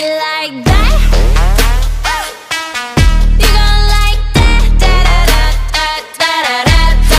like that.